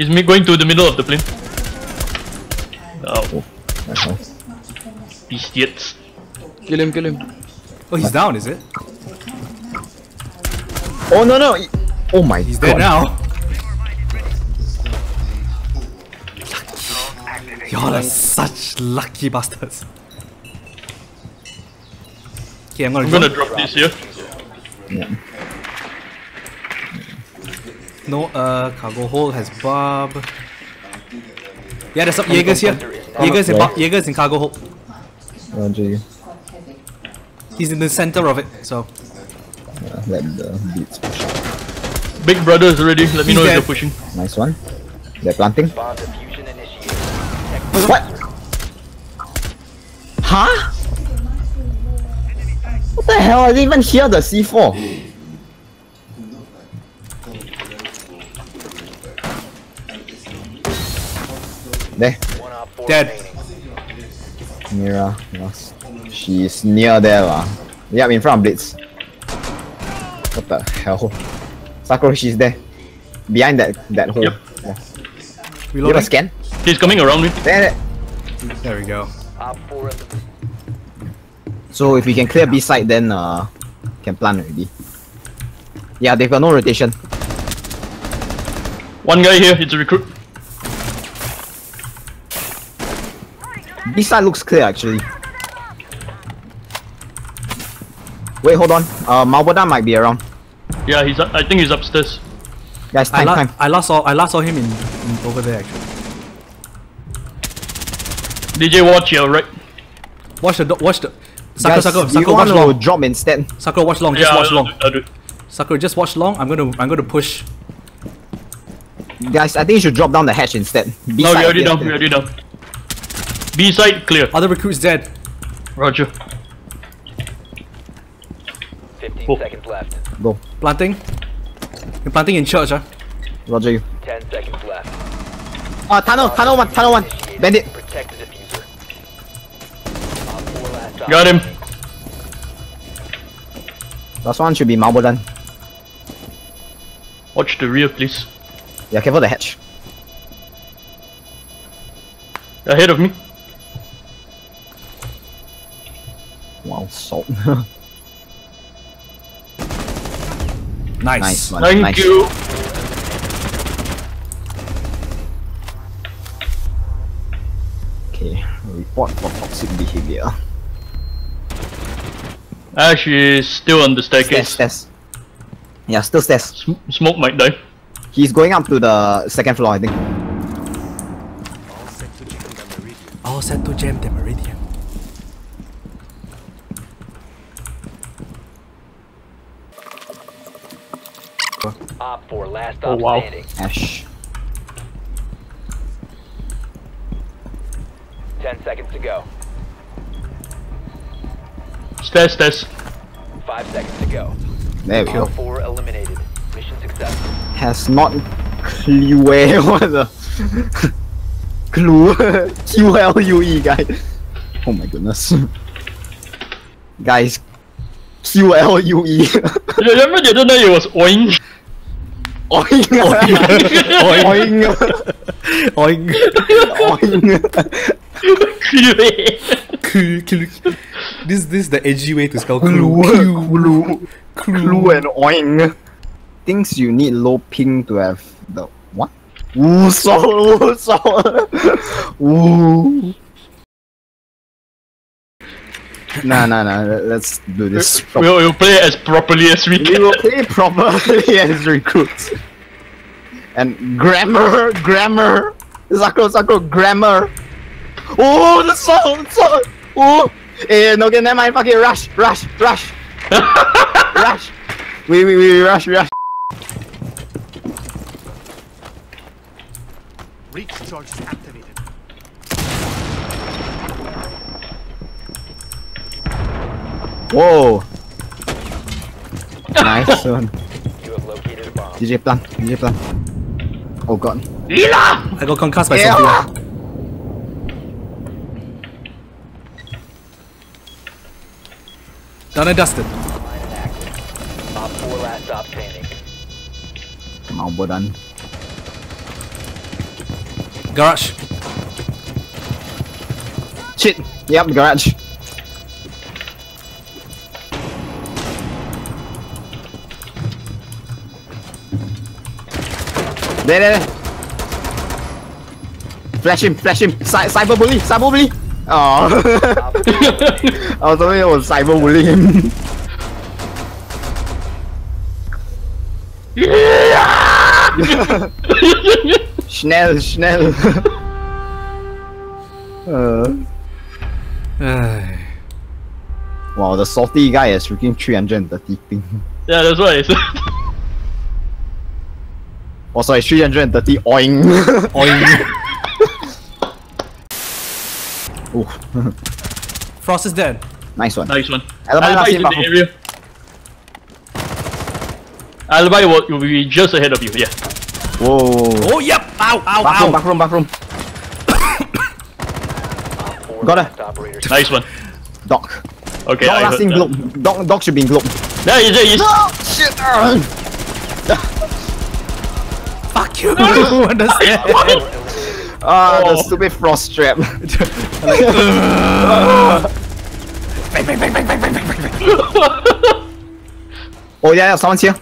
He's me going to the middle of the plane. Oh, That's all. idiots. Kill him, kill him. Oh, he's down, is it? Oh no no! Oh my He's god. dead now. Y'all are such lucky bastards. Okay, I'm gonna, I'm gonna drop. drop this here. Yeah. No, uh, cargo hold has Bob. Yeah, there's some Jaegers here. Jaegers in, Where? Bob- Jaegers in cargo hold. Roger you. He's in the center of it, so. Uh, let the beats push out. Big brother is ready. Let me He's know if dead. you're pushing. Nice one. They're planting. Bomb diffusion initiated. What? Huh? What the hell? I didn't even hear the C4. There, One op four Dead. Mira. Yes. She's near there lah. Yep, in front of Blitz. What the hell? Sakura, she's there. Behind that that hole. Yep. Yeah. You have a scan? He's coming around me. There, there. There we go. So if we can clear B side, then uh, can plan already. Yeah, they've got no rotation. One guy here. It's a recruit. B side looks clear actually. Wait, hold on. Uh, Malboda might be around. Yeah, he's. Up, I think he's upstairs. Guys, I, time, la- time. I last saw I last saw him in, in over there actually. DJ, watch your right. Watch the do- watch the Sakura Guys, Sakura do you want watch to long. drop instead? Sakura watch long. Just Yeah, watch I'll, long. do- I'll do. it. Just watch long. I'm gonna I'm gonna push. Guys, I think you should drop down the hatch instead. B No, side we already clear. down. We already down. B side clear. Other recruits dead. Roger. 15 Oh. seconds left. Go. Planting. You're planting in church, huh? Roger you. 10 seconds left. Ah, tunnel, tunnel one, tunnel one. Initiated. Bandit. Protect the defuser. Op four last stop. Got him. Last one should be Malbodan. Watch the rear, please. Yeah, careful the hatch. Ahead of me. Wow, salt. Nice. nice one. Thank nice. you. Okay, report for toxic behavior. Ash is still on the Stairs, staircase. stairs. Yeah, still stairs. Sm- smoke might die. He's going up to the second floor, I think. All set to jam the meridian. All set to jam the meridian. Op four last Oh, wow. standing. Ash. 10 seconds to go. Stairs, stairs. 5 seconds to go. There we go. Four eliminated. Mission successful. Has not clue where what the clue Q L U E guy. Oh my goodness. Guys Q L U E You remember the other night it was oing? Oing. Oing. Oing. Oing. This this the edgy way to spell Clue clue. Clue. And Oing. Things you need low ping to have the what? Ooh so ooh so Ooh Nah nah nah let's do this we'll, we'll play it as properly as we can. We will play properly as recruits. And grammar, grammar. Sakura, Sakura, grammar. Oh, the song, the song. Oh, eh, no, get never mind. Fuck it, rush, rush, rush, rush. We, we, we, rush, rush. Reach charge is activated. Whoa. Nice one. You have located a bomb. DJ plan, DJ plan. Oh god. Lila! I got concussed by Yeah. Sophia. Done and dusted. Line and active. Op four last stop standing. Malbodan. Garage. Shit. Yep, garage. There, there, there. Flash him, flash him. Cy cyber bully, cyber bully. Oh. I was hoping it was cyber bullying him. Schnell, schnell. uh, wow, the salty guy is freaking 330 ping. yeah, that's what I said. Oh, sorry, 330 oing. Oing. Ooh, Frost is dead. nice one. nice one. Alibi Alibi last is in in the area. Alibi will, will be just ahead of you, yeah. Whoa. Oh, yep. Ow, ow, Back room, ow. back room, back room. Four Got last it. Nice one. Doc. Okay, Doc I last heard in that. globe. Doc, Doc should be in globe. There you is, there he is. Oh, shit. Fuck you. Understand? Ah, the Oh. stupid frost trap. oh yeah, yeah, someone's here.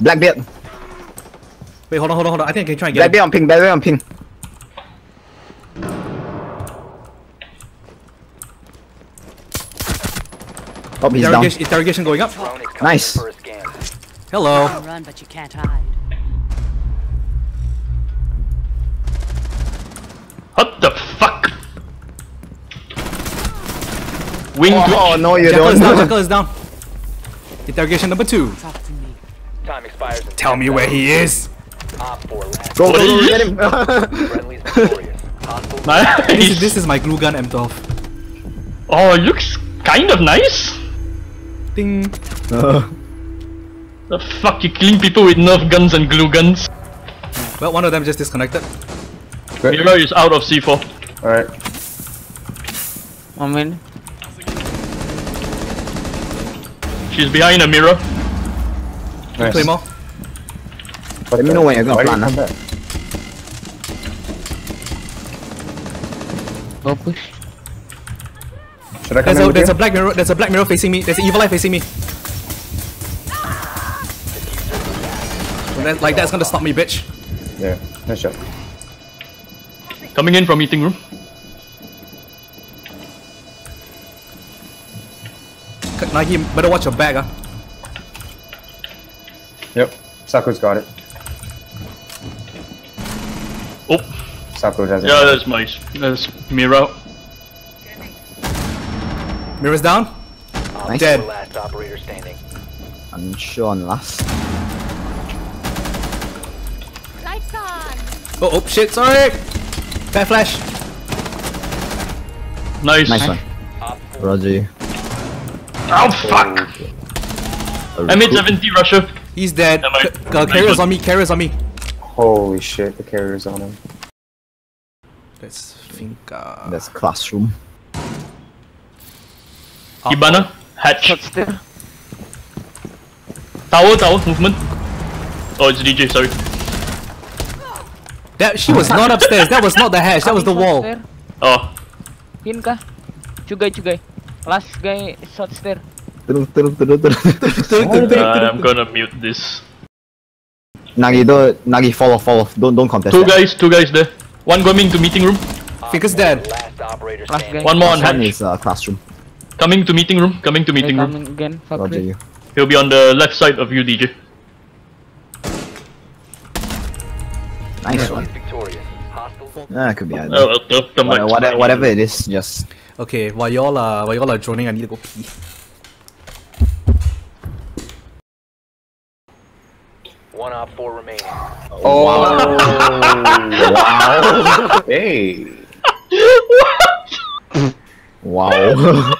Blackbeard. Wait, hold on, hold on, hold on. I think I can try and get him. Blackbeard on ping, Blackbeard on ping. Oh, he's down. Interrogation, interrogation going up. Drone is coming Nice. in for. Hello. Run, but you can't hide. What the fuck? Wing Oh, no, you Jackal is down, don't. Jackal is down. Interrogation number two. Talk to me. Time expires Tell me where he is. Op 4 last. Go, go, go, get him. Friendly's victorious. Hostile This, Nice. this is my glue gun M12. Oh, it looks kind of nice. Ding. Uh, The fuck, you killing people with Nerf guns and glue guns. Well, one of them just disconnected. Mira is out of C4. Alright. One minute. She's behind a mirror. Nice. Claymore. Let me know when you're gonna Why did you huh? come back? Push. Should I come There's a there's you? a black mirror. There's a black mirror facing me. There's an evil eye facing me. That- like that's gonna stop me, bitch. Yeah, nice shot. Coming in from meeting room. Nagi, better watch your back, ah. Yep. Saku's got it. Oh, Saku doesn't. yeah, that's my that's Mira. Mirror's down. Op Nice. Dead. last operator standing. Unsure on last. Lights on! Oh, oh, shit, sorry. Bad flash. Nice. Nice one. Roger you. Oh fuck! A I made recruit. 70 Russia. He's dead. Am uh, carriers on me. Carriers on me. Holy shit, the carrier's on him. Let's think. Uh, That's classroom. Ibana, hatch. Shot still. Tower, tower, movement. Oh, it's DJ, sorry. that she was not upstairs. That was not the hatch. That was the wall. stair. Oh, Pin kah? Cugai cugai. Last guy shot stair. Turun, turun, turun, turun. uh, I'm gonna mute this. Nagi, don't, Nagi, fall off, fall off. Don't, don't contest Two that. guys, two guys there. One coming to meeting room. Op Fingers 4 dead. Last operator Last standing. guy. One more on Last one hatch. is uh, classroom. Coming to meeting room. Coming to They meeting room. coming again. Fuck Roger you. He'll be on the left side of you, DJ. Nice one. Friendly's victorious. Hostile Ah, could be either. Oh, well, well, come whatever, whatever it is, just Okay, while y'all are while y'all are droning, I need to go pee. One op 4 remaining. Oh, oh. wow. hey. wow.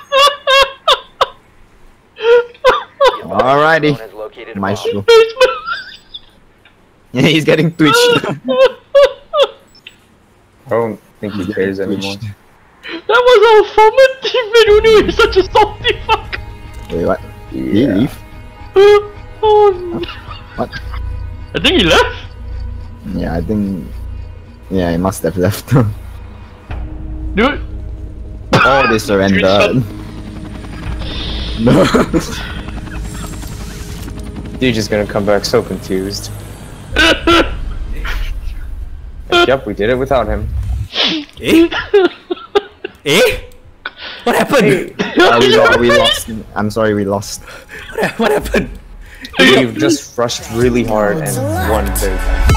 Alrighty. Drone has located. Maestro. Yeah, he's getting twitched. I don't think he cares anymore. Twitched. That was our former teammate who knew he's such a salty fuck. Wait, what? Did he Yeah. leave? oh, no. What? I think he left. Yeah, I think Yeah, he must have left. Dude, oh, they surrendered. No. You're just gonna come back so confused. yep, we did it without him. Eh? eh? What happened? Uh, we, lo- we lost. I'm sorry, we lost. What happened? You've just rushed really hard and won very fast.